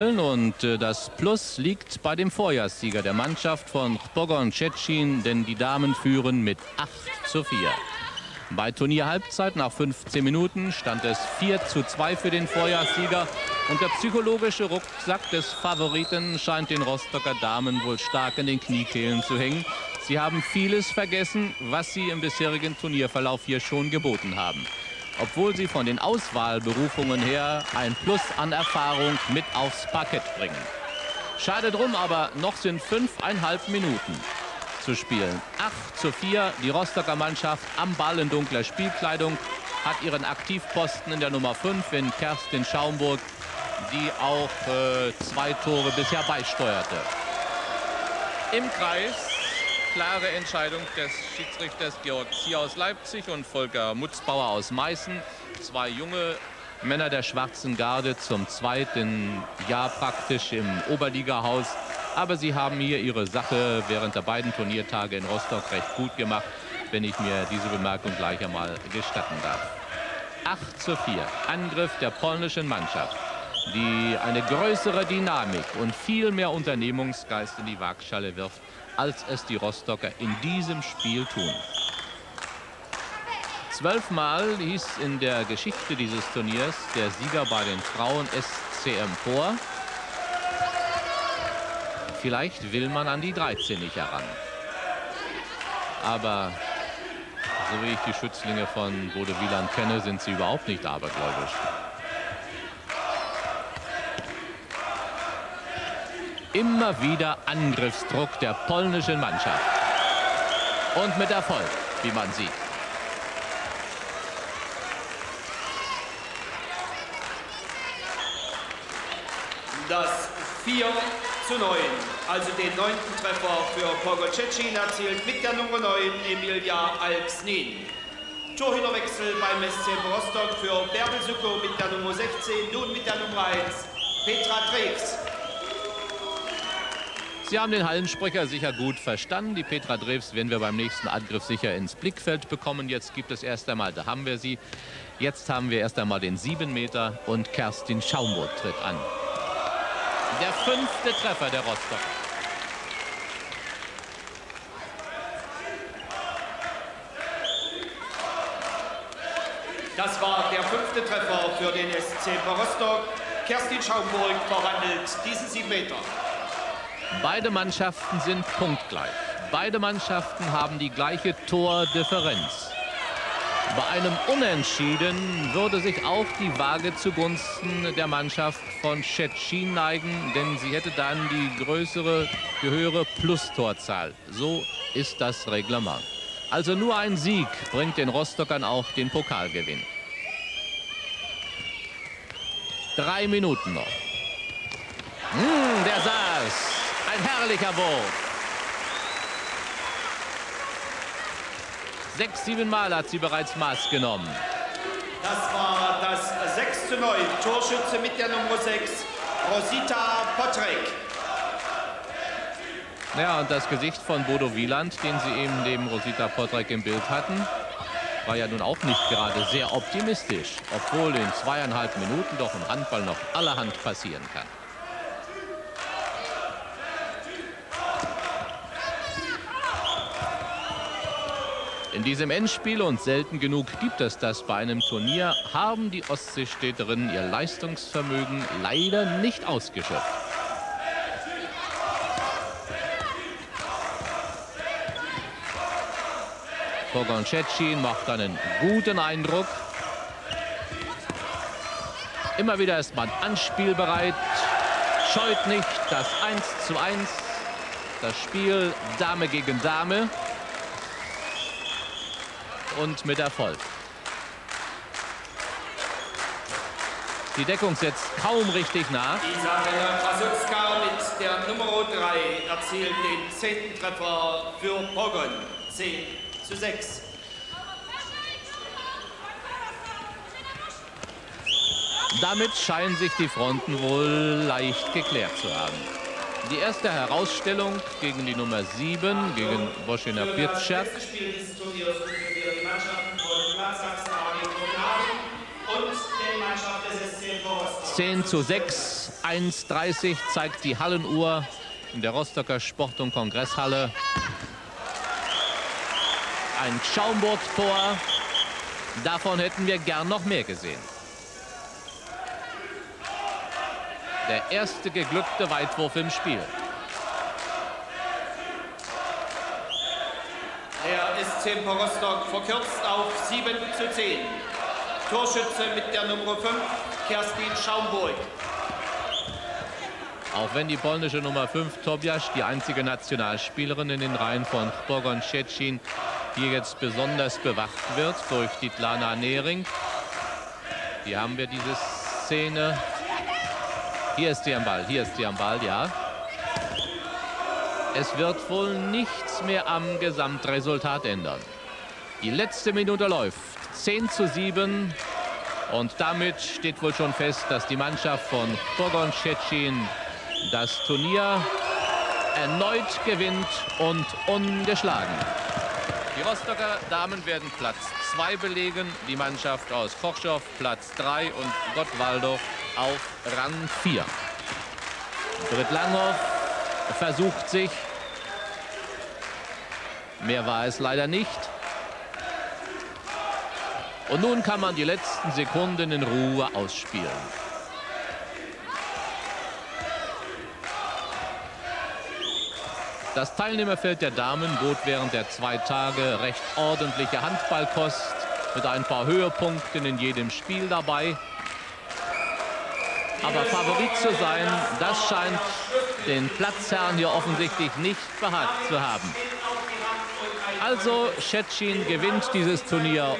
Und äh, das Plus liegt bei dem Vorjahrssieger der Mannschaft von Pogon Tschetschin, denn die Damen führen mit 8 zu 4. Bei Turnierhalbzeit nach 15 Minuten stand es 4 zu 2 für den Vorjahrssieger. Und der psychologische Rucksack des Favoriten scheint den Rostocker Damen wohl stark in den Kniekehlen zu hängen. Sie haben vieles vergessen, was sie im bisherigen Turnierverlauf hier schon geboten haben obwohl sie von den Auswahlberufungen her ein Plus an Erfahrung mit aufs Parkett bringen. Schade drum, aber noch sind fünfeinhalb Minuten zu spielen. 8 zu 4, die Rostocker Mannschaft am Ball in dunkler Spielkleidung hat ihren Aktivposten in der Nummer 5 in Kerstin Schaumburg, die auch äh, zwei Tore bisher beisteuerte. Im Kreis klare Entscheidung des Schiedsrichters Georg Zier aus Leipzig und Volker Mutzbauer aus Meißen. Zwei junge Männer der Schwarzen Garde zum zweiten Jahr praktisch im Oberligahaus. Aber sie haben hier ihre Sache während der beiden Turniertage in Rostock recht gut gemacht, wenn ich mir diese Bemerkung gleich einmal gestatten darf. 8 zu 4, Angriff der polnischen Mannschaft, die eine größere Dynamik und viel mehr Unternehmungsgeist in die Waagschale wirft als es die Rostocker in diesem Spiel tun. Zwölfmal hieß in der Geschichte dieses Turniers der Sieger bei den Frauen SCM vor. Vielleicht will man an die 13 nicht heran. Aber so wie ich die Schützlinge von Bode Wieland kenne, sind sie überhaupt nicht abergläubisch. Immer wieder Angriffsdruck der polnischen Mannschaft. Und mit Erfolg, wie man sieht. Das 4 zu 9, also den neunten Treffer für Pogocecin erzielt mit der Nummer 9 Emilia Alpsnin. Torhüterwechsel beim SC Rostock für Bärbel Suko mit der Nummer 16, nun mit der Nummer 1 Petra Dreves. Sie haben den Hallensprecher sicher gut verstanden. Die Petra Drews werden wir beim nächsten Angriff sicher ins Blickfeld bekommen. Jetzt gibt es erst einmal, da haben wir sie. Jetzt haben wir erst einmal den 7 Meter und Kerstin Schaumburg tritt an. Der fünfte Treffer der Rostock. Das war der fünfte Treffer für den SC Rostock. Kerstin Schaumburg verwandelt diesen 7 Meter. Beide Mannschaften sind punktgleich. Beide Mannschaften haben die gleiche Tordifferenz. Bei einem Unentschieden würde sich auch die Waage zugunsten der Mannschaft von Tschetschin neigen, denn sie hätte dann die größere, die höhere Plustorzahl. So ist das Reglement. Also nur ein Sieg bringt den Rostockern auch den Pokalgewinn. Drei Minuten noch. Hm, der saß. Ein herrlicher Wurf. Sechs, sieben Mal hat sie bereits Maß genommen. Das war das 6 zu 9. Torschütze mit der Nummer 6, Rosita Potrek. Ja, und das Gesicht von Bodo Wieland, den sie eben neben Rosita Potrek im Bild hatten, war ja nun auch nicht gerade sehr optimistisch, obwohl in zweieinhalb Minuten doch im Handball noch allerhand passieren kann. In diesem Endspiel, und selten genug gibt es das bei einem Turnier, haben die Ostseestädterinnen ihr Leistungsvermögen leider nicht ausgeschöpft. Pogon Cecin macht einen guten Eindruck. Immer wieder ist man anspielbereit, scheut nicht das 1 zu 1, das Spiel Dame gegen Dame und mit Erfolg. Die Deckung setzt kaum richtig nach. Isabella Krasutska mit der Nummer 3 erzielt den zehnten Treffer für Pogon. 10 zu 6. Damit scheinen sich die Fronten wohl leicht geklärt zu haben. Die erste Herausstellung gegen die Nummer 7, gegen Boschina SC 10 zu 6, 1,30 zeigt die Hallenuhr in der Rostocker Sport- und Kongresshalle. Ein Schaumburg-Tor. Davon hätten wir gern noch mehr gesehen. Der erste geglückte Weitwurf im Spiel. Der SC Rostock verkürzt auf 7 zu 10. Torschütze mit der Nummer 5, Kerstin Schaumburg. Auch wenn die polnische Nummer 5 Tobiasz, die einzige Nationalspielerin in den Reihen von Bogon Szczecin, hier jetzt besonders bewacht wird durch Ditlana Nering. Hier haben wir diese Szene. Hier ist sie am Ball, hier ist sie am Ball, ja. Es wird wohl nichts mehr am Gesamtresultat ändern. Die letzte Minute läuft. 10 zu 7. Und damit steht wohl schon fest, dass die Mannschaft von Bogon Szczecin das Turnier erneut gewinnt und ungeschlagen. Die Rostocker Damen werden Platz 2 belegen, die Mannschaft aus Kochschow Platz 3 und Gottwaldow auf Rang 4. Britt Langhoff versucht sich. Mehr war es leider nicht. Und nun kann man die letzten Sekunden in Ruhe ausspielen. Das Teilnehmerfeld der Damen bot während der zwei Tage recht ordentliche Handballkost mit ein paar Höhepunkten in jedem Spiel dabei. Aber Favorit zu sein, das scheint den Platzherren hier offensichtlich nicht behagt zu haben. Also Schetschin gewinnt dieses Turnier.